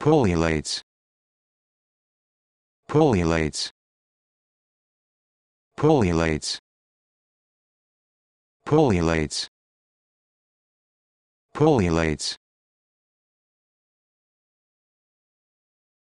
Polylates. Polylates. Polylates. Polylates. Polylates.